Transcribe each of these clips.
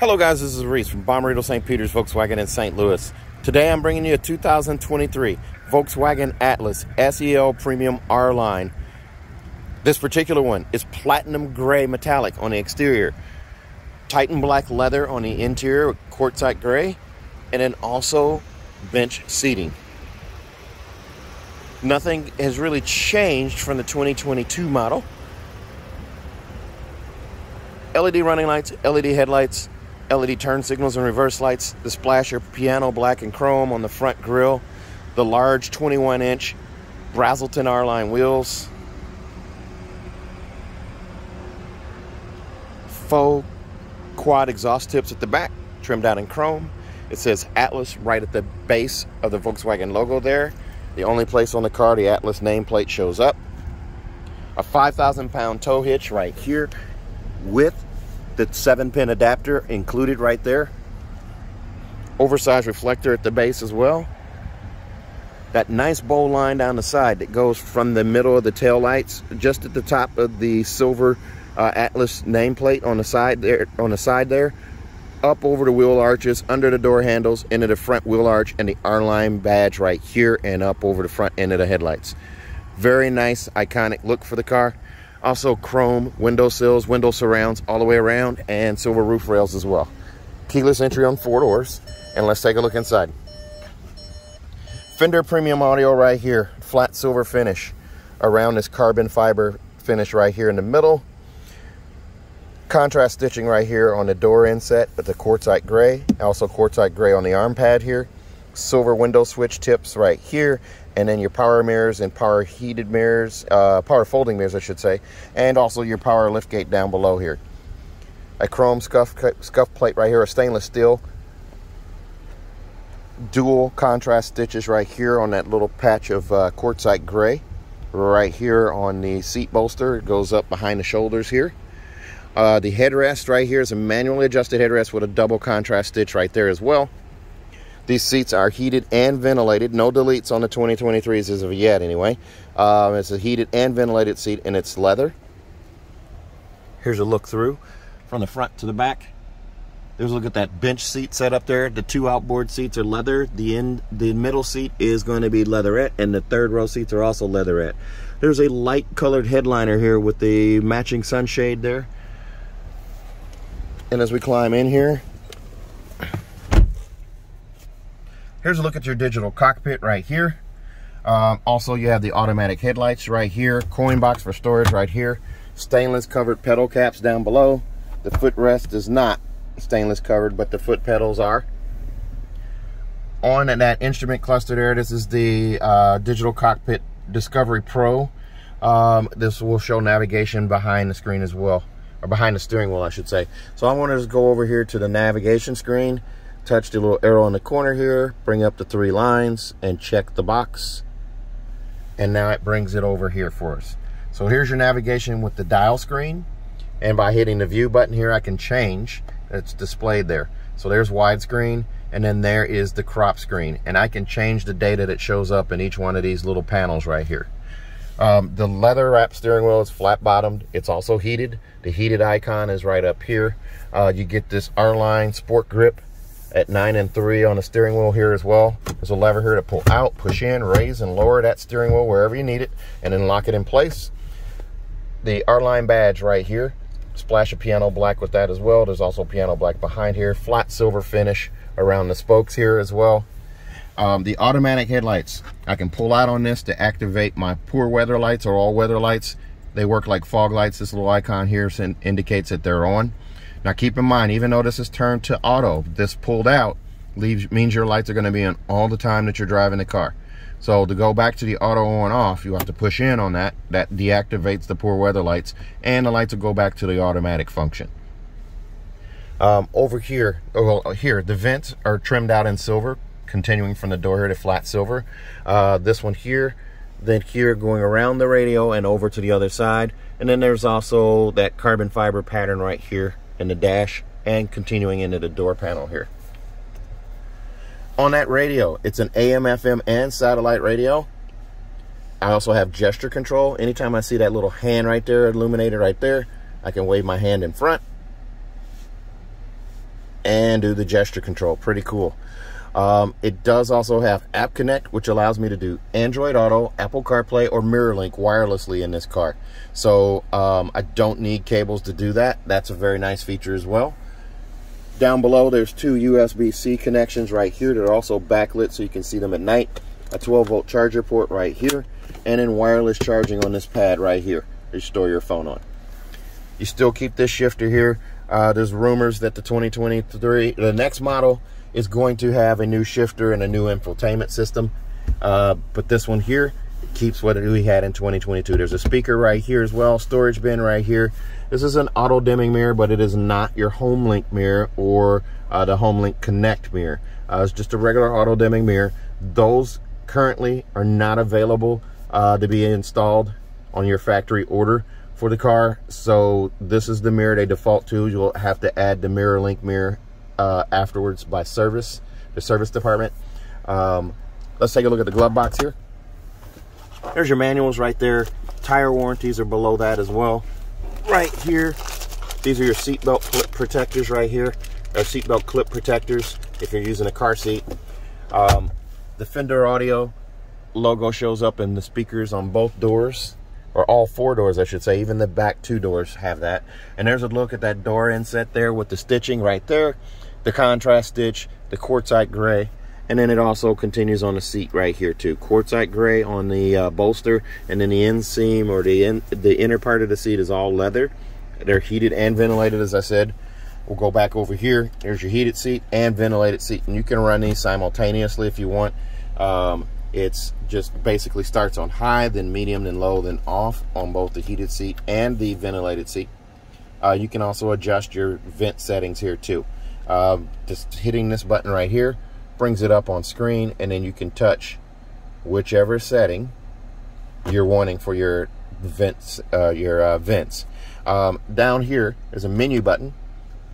Hello guys, this is Reese from Bommarito St. Peter's Volkswagen in St. Louis. Today I'm bringing you a 2023 Volkswagen Atlas SEL Premium R-Line. This particular one is platinum gray metallic on the exterior, Titan black leather on the interior, quartzite gray, and then also bench seating. Nothing has really changed from the 2022 model. LED running lights, LED headlights, LED turn signals and reverse lights, the splasher piano black and chrome on the front grille, the large 21 inch Braselton R-Line wheels, faux quad exhaust tips at the back, trimmed out in chrome. It says Atlas right at the base of the Volkswagen logo there. The only place on the car the Atlas nameplate shows up. A 5,000 pound tow hitch right here with the seven pin adapter included right there. Oversized reflector at the base as well. That nice bow line down the side that goes from the middle of the tail lights just at the top of the silver uh, Atlas nameplate on the side there on the side there up over the wheel arches under the door handles into the front wheel arch and the R-Line badge right here and up over the front end of the headlights very nice iconic look for the car also chrome window sills, window surrounds all the way around, and silver roof rails as well. Keyless entry on four doors, and let's take a look inside. Fender premium audio right here, flat silver finish around this carbon fiber finish right here in the middle. Contrast stitching right here on the door inset with the quartzite gray, also quartzite gray on the arm pad here. Silver window switch tips right here and then your power mirrors and power heated mirrors, uh, power folding mirrors, I should say, and also your power lift gate down below here. A chrome scuff scuff plate right here, a stainless steel. Dual contrast stitches right here on that little patch of uh, quartzite gray. Right here on the seat bolster, it goes up behind the shoulders here. Uh, the headrest right here is a manually adjusted headrest with a double contrast stitch right there as well. These seats are heated and ventilated. No deletes on the 2023s as of yet, anyway. Um, it's a heated and ventilated seat, and it's leather. Here's a look through from the front to the back. There's a look at that bench seat set up there. The two outboard seats are leather. The end, the middle seat is going to be leatherette, and the third row seats are also leatherette. There's a light colored headliner here with the matching sunshade there. And as we climb in here, Here's a look at your digital cockpit right here. Um, also, you have the automatic headlights right here. Coin box for storage right here. Stainless covered pedal caps down below. The footrest is not stainless covered, but the foot pedals are. On that instrument cluster there, this is the uh, Digital Cockpit Discovery Pro. Um, this will show navigation behind the screen as well, or behind the steering wheel, I should say. So I want to go over here to the navigation screen touch the little arrow in the corner here, bring up the three lines and check the box. And now it brings it over here for us. So here's your navigation with the dial screen. And by hitting the view button here, I can change. It's displayed there. So there's widescreen and then there is the crop screen. And I can change the data that shows up in each one of these little panels right here. Um, the leather wrap steering wheel is flat bottomed. It's also heated. The heated icon is right up here. Uh, you get this R-Line sport grip at 9 and 3 on the steering wheel here as well. There's a lever here to pull out, push in, raise, and lower that steering wheel wherever you need it, and then lock it in place. The R-Line badge right here. Splash of piano black with that as well. There's also piano black behind here. Flat silver finish around the spokes here as well. Um, the automatic headlights. I can pull out on this to activate my poor weather lights or all weather lights. They work like fog lights. This little icon here indicates that they're on. Now keep in mind, even though this is turned to auto, this pulled out leaves means your lights are going to be on all the time that you're driving the car. So to go back to the auto on off, you have to push in on that. That deactivates the poor weather lights and the lights will go back to the automatic function. Um, over here, oh, well, here, the vents are trimmed out in silver, continuing from the door here to flat silver. Uh, this one here, then here going around the radio and over to the other side. And then there's also that carbon fiber pattern right here in the dash and continuing into the door panel here. On that radio, it's an AM, FM, and satellite radio. I also have gesture control. Anytime I see that little hand right there, illuminated right there, I can wave my hand in front. and do the gesture control. Pretty cool. Um, it does also have App Connect, which allows me to do Android Auto, Apple CarPlay, or MirrorLink wirelessly in this car. So um, I don't need cables to do that. That's a very nice feature as well. Down below, there's two USB-C connections right here that are also backlit so you can see them at night. A 12-volt charger port right here, and then wireless charging on this pad right here you store your phone on. You still keep this shifter here. Uh, there's rumors that the 2023, the next model is going to have a new shifter and a new infotainment system. Uh, but this one here keeps what we had in 2022. There's a speaker right here as well, storage bin right here. This is an auto dimming mirror, but it is not your HomeLink mirror or uh, the HomeLink Connect mirror. Uh, it's just a regular auto dimming mirror. Those currently are not available uh, to be installed on your factory order for the car. So this is the mirror they default to. You'll have to add the MirrorLink mirror uh, afterwards by service, the service department. Um, let's take a look at the glove box here. There's your manuals right there. Tire warranties are below that as well. Right here, these are your seatbelt clip protectors right here. Or seatbelt clip protectors if you're using a car seat. Um, the Fender Audio logo shows up in the speakers on both doors or all four doors I should say even the back two doors have that and there's a look at that door inset there with the stitching right there the contrast stitch the quartzite gray and then it also continues on the seat right here too. Quartzite gray on the uh, bolster and then the inseam or the in the inner part of the seat is all leather. They're heated and ventilated as I said. We'll go back over here. There's your heated seat and ventilated seat and you can run these simultaneously if you want. Um, it's just basically starts on high, then medium, then low, then off on both the heated seat and the ventilated seat. Uh, you can also adjust your vent settings here too. Uh, just hitting this button right here brings it up on screen and then you can touch whichever setting you're wanting for your vents, uh, your uh, vents. Um, down here is a menu button.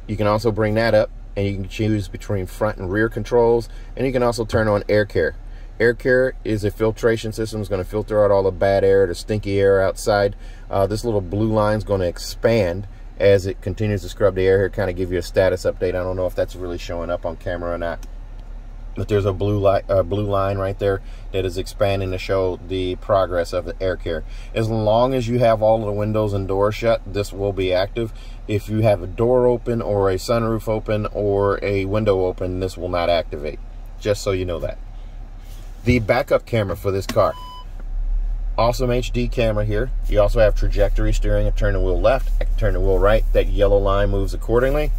You can also bring that up and you can choose between front and rear controls and you can also turn on air care. Air care is a filtration system. It's going to filter out all the bad air, the stinky air outside. Uh, this little blue line is going to expand as it continues to scrub the air here, kind of give you a status update. I don't know if that's really showing up on camera or not. But there's a blue light, uh, blue line right there that is expanding to show the progress of the air care. As long as you have all the windows and doors shut, this will be active. If you have a door open or a sunroof open or a window open, this will not activate. Just so you know that the backup camera for this car. Awesome HD camera here. You also have trajectory steering. I turn the wheel left, I can turn the wheel right. That yellow line moves accordingly.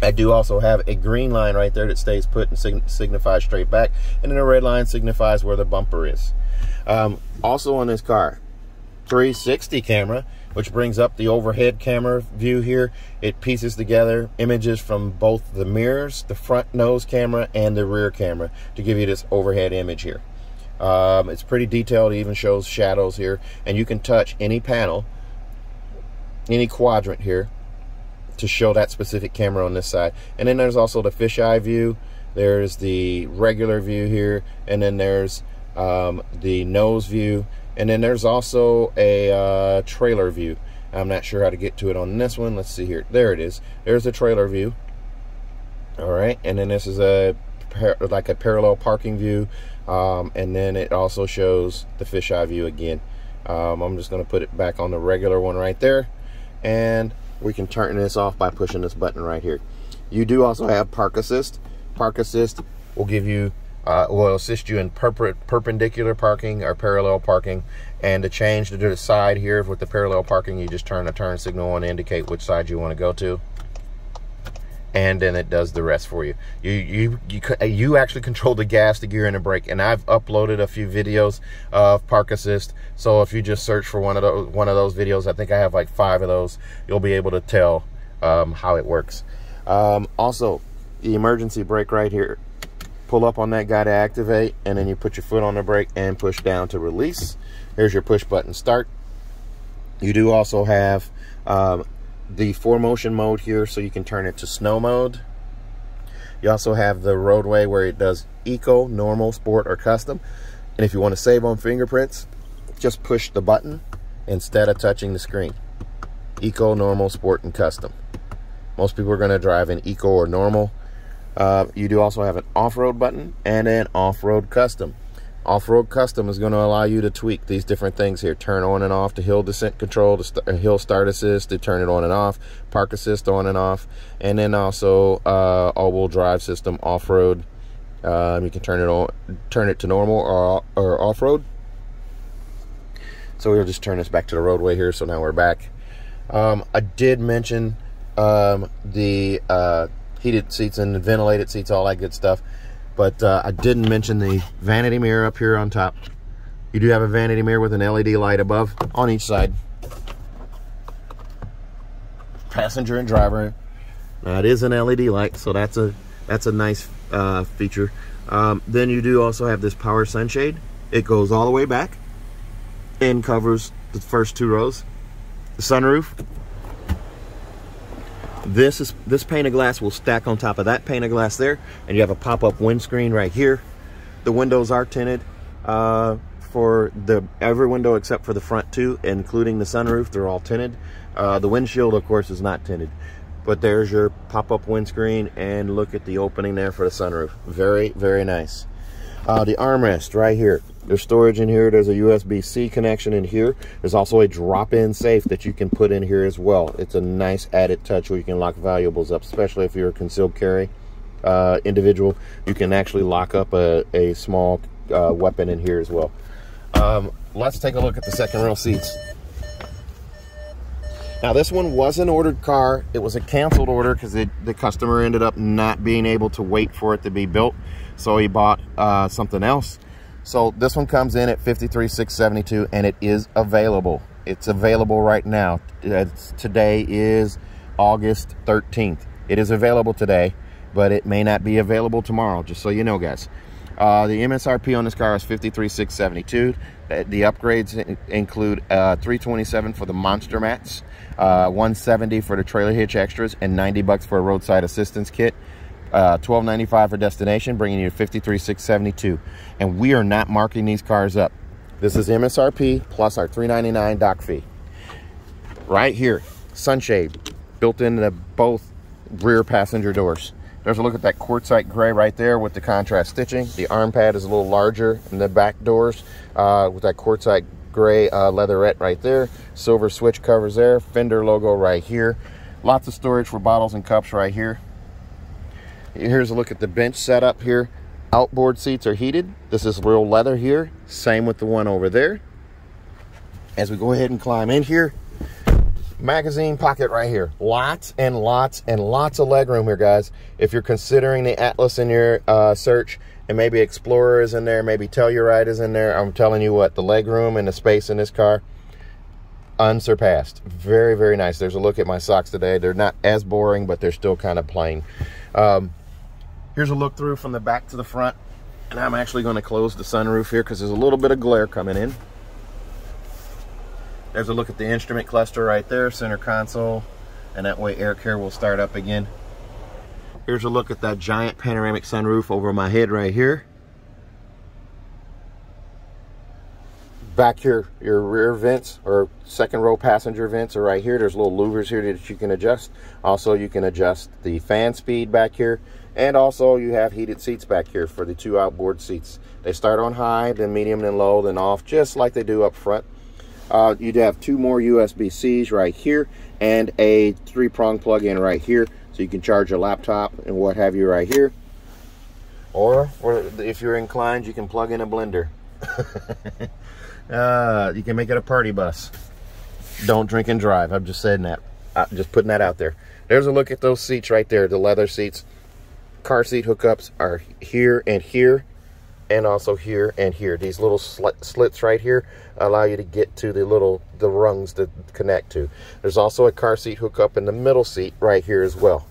I do also have a green line right there that stays put and sign signifies straight back. And then a red line signifies where the bumper is. Um, also on this car, 360 camera which brings up the overhead camera view here. It pieces together images from both the mirrors, the front nose camera, and the rear camera to give you this overhead image here. Um, it's pretty detailed, it even shows shadows here, and you can touch any panel, any quadrant here to show that specific camera on this side. And then there's also the fisheye view, there's the regular view here, and then there's um, the nose view, and then there's also a uh, trailer view. I'm not sure how to get to it on this one. Let's see here. There it is. There's the trailer view. All right, and then this is a like a parallel parking view, um, and then it also shows the fisheye view again. Um, I'm just going to put it back on the regular one right there, and we can turn this off by pushing this button right here. You do also have park assist. Park assist will give you uh, will assist you in perp perpendicular parking or parallel parking. And to change to the side here with the parallel parking, you just turn the turn signal on to indicate which side you want to go to. And then it does the rest for you. You you you you actually control the gas, the gear, and the brake. And I've uploaded a few videos of Park Assist. So if you just search for one of those one of those videos, I think I have like five of those. You'll be able to tell um, how it works. Um, also, the emergency brake right here pull up on that guy to activate and then you put your foot on the brake and push down to release here's your push button start you do also have um, the four motion mode here so you can turn it to snow mode you also have the roadway where it does eco normal sport or custom and if you want to save on fingerprints just push the button instead of touching the screen eco normal sport and custom Most people are going to drive in eco or normal. Uh, you do also have an off-road button and an off-road custom. Off-road custom is going to allow you to tweak these different things here. Turn on and off the hill descent control, the st hill start assist, to turn it on and off, park assist on and off, and then also uh, all-wheel drive system off-road. Um, you can turn it on, turn it to normal or, or off-road. So we'll just turn this back to the roadway here. So now we're back. Um, I did mention um, the uh, heated seats and ventilated seats, all that good stuff. But uh, I didn't mention the vanity mirror up here on top. You do have a vanity mirror with an LED light above on each side. Passenger and driver. Now it is an LED light, so that's a that's a nice uh, feature. Um, then you do also have this power sunshade. It goes all the way back and covers the first two rows. The sunroof this is this pane of glass will stack on top of that pane of glass there, and you have a pop-up windscreen right here. The windows are tinted uh, for the every window except for the front two, including the sunroof. They're all tinted. Uh, the windshield, of course, is not tinted. But there's your pop-up windscreen, and look at the opening there for the sunroof. Very, very nice. Uh, the armrest right here. There's storage in here. There's a USB-C connection in here. There's also a drop-in safe that you can put in here as well. It's a nice added touch where you can lock valuables up, especially if you're a concealed carry uh, individual. You can actually lock up a, a small uh, weapon in here as well. Um, let's take a look at the second row seats. Now this one was an ordered car. It was a canceled order because the customer ended up not being able to wait for it to be built. So he bought uh, something else. So this one comes in at 53,672 and it is available. It's available right now. It's, today is August 13th. It is available today, but it may not be available tomorrow, just so you know, guys. Uh, the MSRP on this car is 53,672. Uh, the upgrades include uh, 327 for the monster mats, uh, 170 for the trailer hitch extras, and 90 bucks for a roadside assistance kit. Uh, 12.95 for destination, bringing you to 53.672. And we are not marking these cars up. This is MSRP plus our 3.99 dock fee. Right here, sunshade built into both rear passenger doors. There's a look at that quartzite gray right there with the contrast stitching. The arm pad is a little larger in the back doors uh, with that quartzite gray uh, leatherette right there. Silver switch covers there. Fender logo right here. Lots of storage for bottles and cups right here. Here's a look at the bench setup here. Outboard seats are heated. This is real leather here. Same with the one over there. As we go ahead and climb in here, magazine pocket right here. Lots and lots and lots of leg room here, guys. If you're considering the Atlas in your uh, search, and maybe Explorer is in there, maybe Telluride is in there, I'm telling you what, the leg room and the space in this car, unsurpassed. Very, very nice. There's a look at my socks today. They're not as boring, but they're still kind of plain. Um, Here's a look through from the back to the front. And I'm actually going to close the sunroof here because there's a little bit of glare coming in. There's a look at the instrument cluster right there, center console. And that way air care will start up again. Here's a look at that giant panoramic sunroof over my head right here. Back here, your rear vents or second row passenger vents are right here. There's little louvers here that you can adjust. Also, you can adjust the fan speed back here and also you have heated seats back here for the two outboard seats. They start on high, then medium, then low, then off, just like they do up front. Uh, you'd have two more USB-Cs right here and a three-prong plug-in right here. So you can charge your laptop and what have you right here. Or, or if you're inclined, you can plug in a blender. uh, you can make it a party bus. Don't drink and drive. I'm just saying that. I'm just putting that out there. There's a look at those seats right there, the leather seats car seat hookups are here and here and also here and here. These little slits right here allow you to get to the little the rungs to connect to. There's also a car seat hookup in the middle seat right here as well.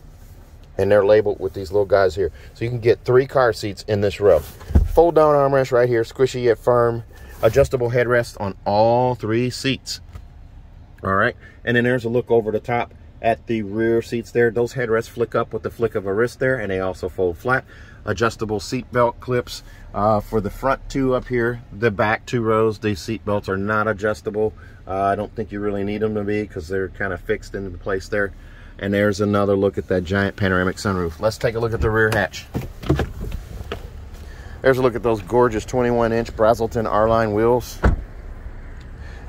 And they're labeled with these little guys here. So you can get three car seats in this row. Fold down armrest right here, squishy yet firm. Adjustable headrest on all three seats. All right. And then there's a look over the top at the rear seats there. Those headrests flick up with the flick of a wrist there, and they also fold flat. Adjustable seat belt clips uh, for the front two up here. The back two rows, these seat belts are not adjustable. Uh, I don't think you really need them to be because they're kind of fixed into place there. And there's another look at that giant panoramic sunroof. Let's take a look at the rear hatch. There's a look at those gorgeous 21 inch Braselton R-Line wheels.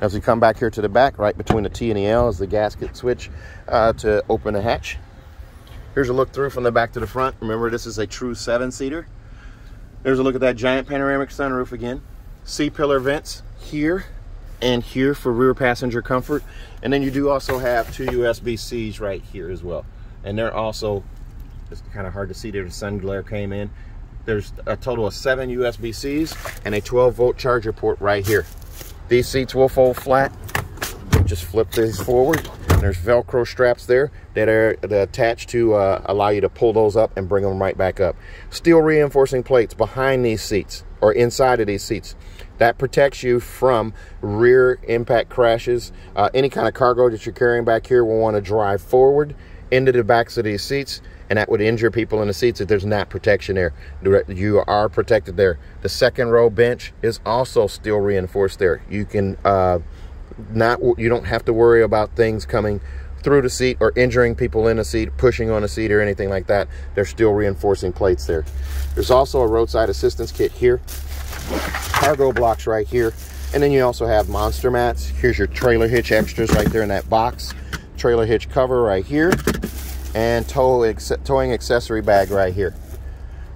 As we come back here to the back, right between the T and the L is the gasket switch uh, to open the hatch. Here's a look through from the back to the front. Remember, this is a true seven-seater. There's a look at that giant panoramic sunroof again. C-pillar vents here and here for rear passenger comfort. And then you do also have two USB-Cs right here as well. And they're also, it's kind of hard to see there, the sun glare came in. There's a total of seven USB-Cs and a 12 volt charger port right here. These seats will fold flat. Just flip these forward. There's Velcro straps there that are attached to uh, allow you to pull those up and bring them right back up. Steel reinforcing plates behind these seats or inside of these seats. That protects you from rear impact crashes. Uh, any kind of cargo that you're carrying back here will want to drive forward into the backs of these seats and that would injure people in the seats if there's not protection there. You are protected there. The second row bench is also still reinforced there. You can uh, not, you don't have to worry about things coming through the seat or injuring people in a seat, pushing on a seat or anything like that. They're still reinforcing plates there. There's also a roadside assistance kit here. Cargo blocks right here. And then you also have monster mats. Here's your trailer hitch extras right there in that box. Trailer hitch cover right here and tow towing accessory bag right here.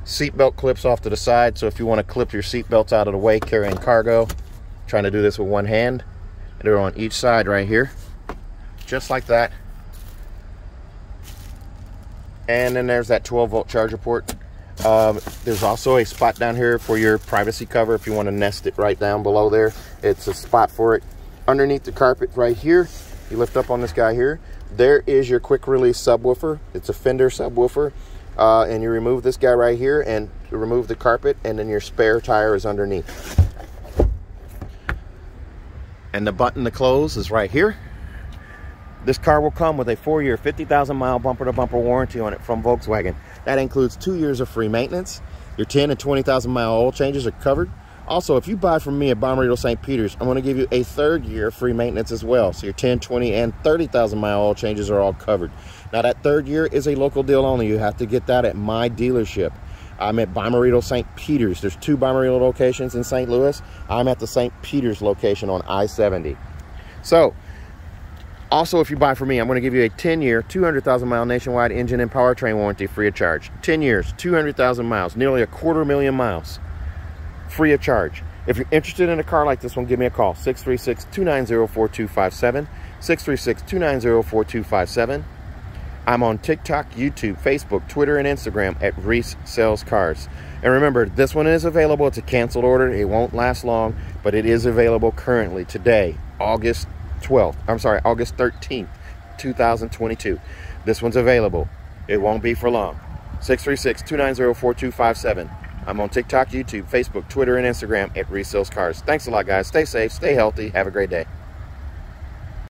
Seatbelt clips off to the side, so if you want to clip your seatbelts out of the way carrying cargo, trying to do this with one hand, they're on each side right here, just like that. And then there's that 12 volt charger port. Um, there's also a spot down here for your privacy cover if you want to nest it right down below there. It's a spot for it. Underneath the carpet right here, you lift up on this guy here, there is your quick release subwoofer. It's a Fender subwoofer. Uh, and you remove this guy right here and remove the carpet and then your spare tire is underneath. And the button to close is right here. This car will come with a four-year, 50,000 mile bumper-to-bumper warranty on it from Volkswagen. That includes two years of free maintenance. Your 10 and 20,000 mile oil changes are covered. Also, if you buy from me at Bommarito St. Peter's, I'm going to give you a third year free maintenance as well. So your 10, 20, and 30,000 mile oil changes are all covered. Now that third year is a local deal only. You have to get that at my dealership. I'm at Bommarito St. Peter's. There's two Bommarito locations in St. Louis. I'm at the St. Peter's location on I-70. So, also, if you buy from me, I'm going to give you a 10-year, 200,000 mile nationwide engine and powertrain warranty free of charge. 10 years, 200,000 miles, nearly a quarter million miles free of charge. If you're interested in a car like this one, give me a call, 636-290-4257, 636-290-4257. I'm on TikTok, YouTube, Facebook, Twitter, and Instagram at Reese Sells Cars. And remember, this one is available. It's a canceled order. It won't last long, but it is available currently today, August 12th. I'm sorry, August 13th, 2022. This one's available. It won't be for long. 636-290-4257. I'm on TikTok, YouTube, Facebook, Twitter, and Instagram at Reese Sells Cars. Thanks a lot, guys. Stay safe, stay healthy. Have a great day.